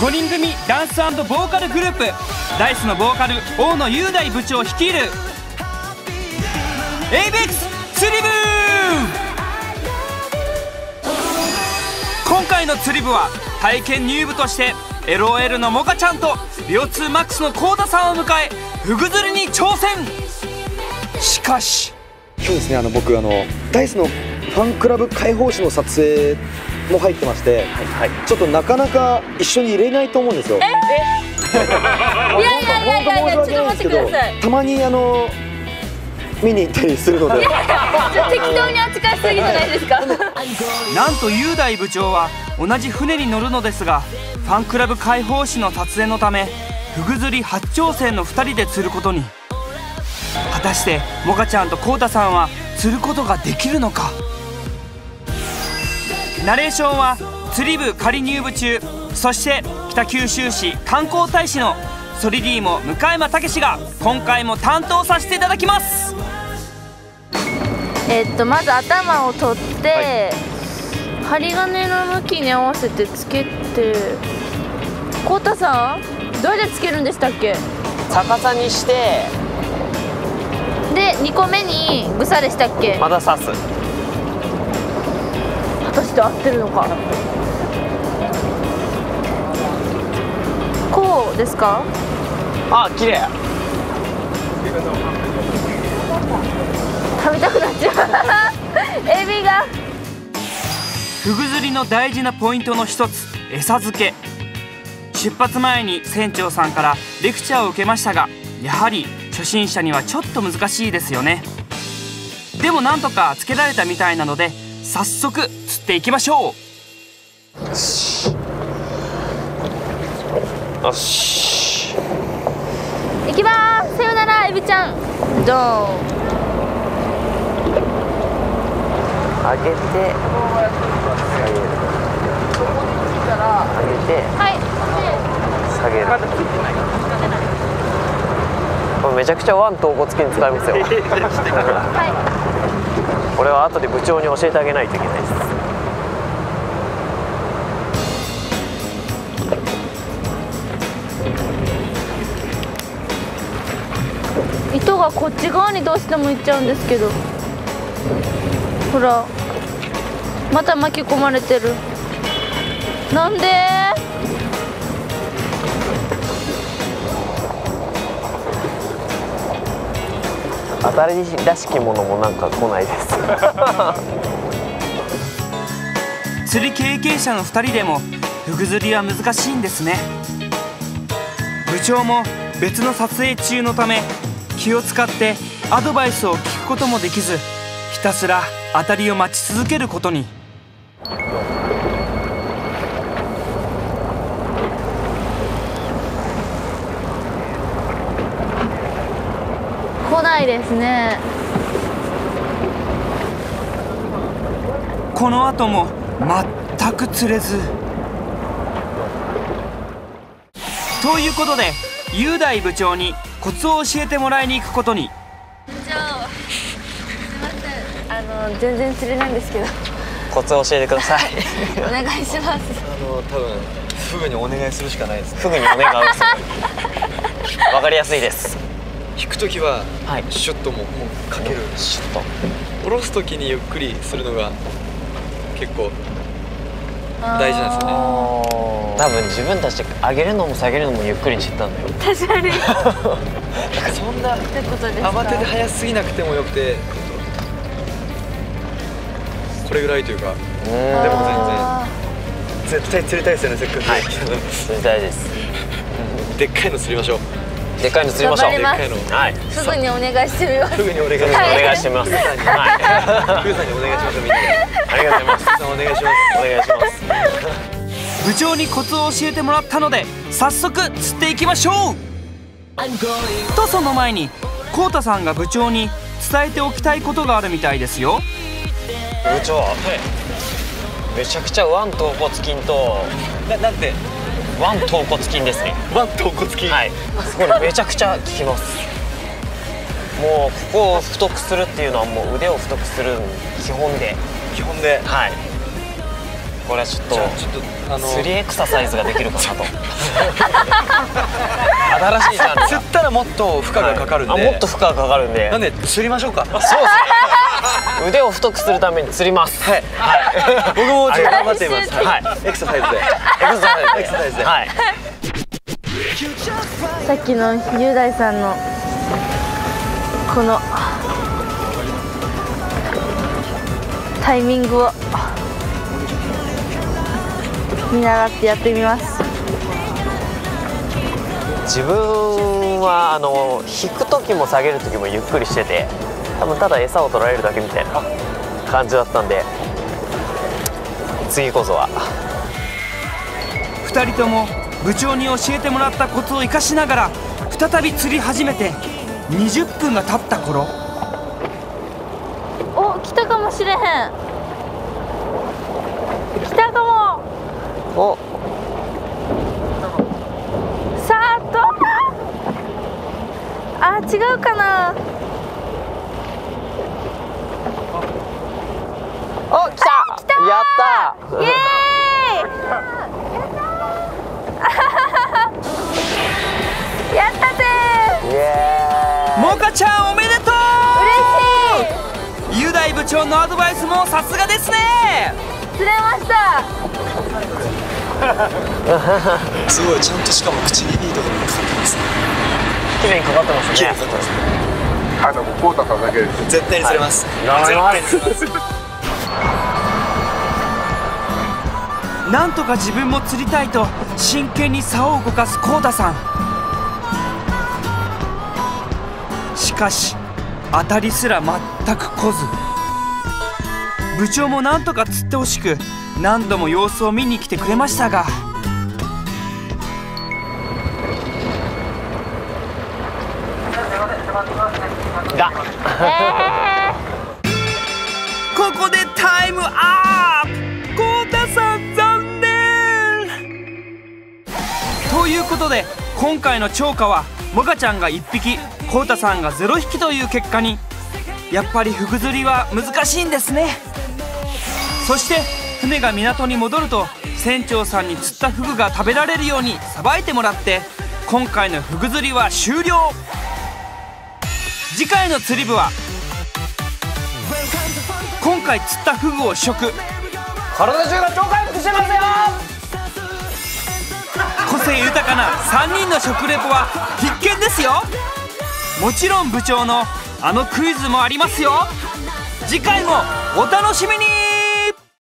5人組ダンスボーカルグループ。ダイスのボーカル大野雄大部長率いる。ABEX 釣り部。今回の釣り部は体験入部として LOL のモカちゃんと秒2マックスのコーダさんを迎えフグ釣りに挑戦。しかし。今日ですねあの僕あのダイスのファンクラブ開放誌の撮影も入ってまして、はいはい、ちょっとなかなか一緒に入れないと思うんですよ。え？いやいやいやいやいやちょっと待ってください。たまにあの見に行ったりするので。適当に扱いすぎじゃないですか？なんと雄大部長は同じ船に乗るのですが、ファンクラブ開放誌の撮影のため、フグ釣り初挑戦の2人で釣ることに。果たしてモカちゃんとコウタさんは釣ることができるのか？ナレーションは釣り部仮入部中。そして北九州市観光大使のソリディも向山武が今回も担当させていただきます。えっとまず頭を取って、はい、針金の向きに合わせてつけてコウタさんどうやってつけるんでしたっけ？逆さにしてで2個目にぐさでしたっけ？また刺す。私と合ってるのか。こうですか？あ綺麗。食べたくなっちゃう。エビが。フグ釣りの大事なポイントの一つ餌付け。出発前に船長さんからレクチャーを受けましたがやはり初心者にはちょっと難しいですよね。でもなんとかつけられたみたいなので早速釣っていきましょう。よし。よし行きます。さよならエビちゃん。ドン。上げて。下げる上げてはい。下げるこれめちゃくちゃワンとおこつきに使いますよ。はい。これは後で部長に教えてあげないといけないです糸がこっち側にどうしても行っちゃうんですけど。ほら。また巻き込まれてる。なんで？当たりらしきものもなんか来ないです。釣り経験者の2人でもフグ釣りは難しいんですね。部長も別の撮影中のため気を使ってアドバイスを聞くこともできずひたすら当たりを待ち続けることに。来ないですねこの後も全く釣れずということで雄大部長にコツを教えてもらいに行くことに。部長すいませんあの全然釣れないんですけど。コツを教えてください。お願いします。あの多分フグにお願いするしかないです、フグにお願いわかりやすいです。引く時はシュッとももうかける。シュッと。下ろす時にゆっくりするのが結構大事なんですよね多分自分たちで上げるのも下げるのもゆっくりにしてたんだよ確かにそんな慌てて速すぎなくてもよくてこれぐらいというかでも全然絶対釣りたいですよねせっかく、はい、釣りたいですでっかいの釣りましょうでっかいの釣りましょう。でっかいの。はい。すぐにお願いしてみます。すぐにお願いします。お願いします。はい。ふうさんにお願いします。みんなありがとうございます。お願いします。お願いします。部長にコツを教えてもらったので早速釣っていきましょう。とその前にコウタさんが部長に伝えておきたいことがあるみたいですよ。部長、はい、めちゃくちゃワンと骨筋とななんてワン頭骨筋ですね。ワン頭骨筋はい。これめちゃくちゃ効きます。もうここを太くするっていうのはもう腕を太くする基本で。基本で。はいこれはちょっとちょっとあの釣りエクササイズができるかなと。新しいジャンル釣ったらもっと負荷がかかるんで、あもっと負荷がかかるんで。なんで釣りましょうか。そうですね。腕を太くするために釣ります。はい、僕もちょっと頑張っています。はい。エクササイズで。エクササイズエクササイズで。はい。さっきの雄大さんのこのタイミングを見習ってやってみます。自分はあの引く時も下げる時もゆっくりしてて多分ただ餌を取られるだけみたいな感じだったんで次こそは。2人とも部長に教えてもらったコツを生かしながら再び釣り始めて20分が経った頃。お来たかもしれへん来たかもおさあどうだ？あ違うかな？お来た。やった。イエーイ。やったぜ。モカちゃんおめでと嬉しう雄大部長のアドバイスもさすがですね。い釣れましたすごいちゃんとしかも口にいいところにかかってます綺麗にかかってますね。綺麗にかかってますあの、コウタさんだけです。絶対に釣れます、頑張ります。絶対に釣れます。なんとか自分も釣りたいと真剣に竿を動かすコウタさん。しかし当たりすら全く来ず部長もなんとか釣ってほしく何度も様子を見に来てくれましたが。が ここでタイムアップ。コウタさん残念。ということで今回の釣果はモカちゃんが1匹コウタさんが0匹という結果に。やっぱりフグ釣りは難しいんですねそして船が港に戻ると船長さんに釣ったフグが食べられるようにさばいてもらって今回のフグ釣りは終了。次回の釣り部は今回釣ったフグを試食。体中が超回復してますよ！個性豊かな3人の食レポは必見ですよ。もちろん部長のあのクイズもありますよ。次回もお楽しみに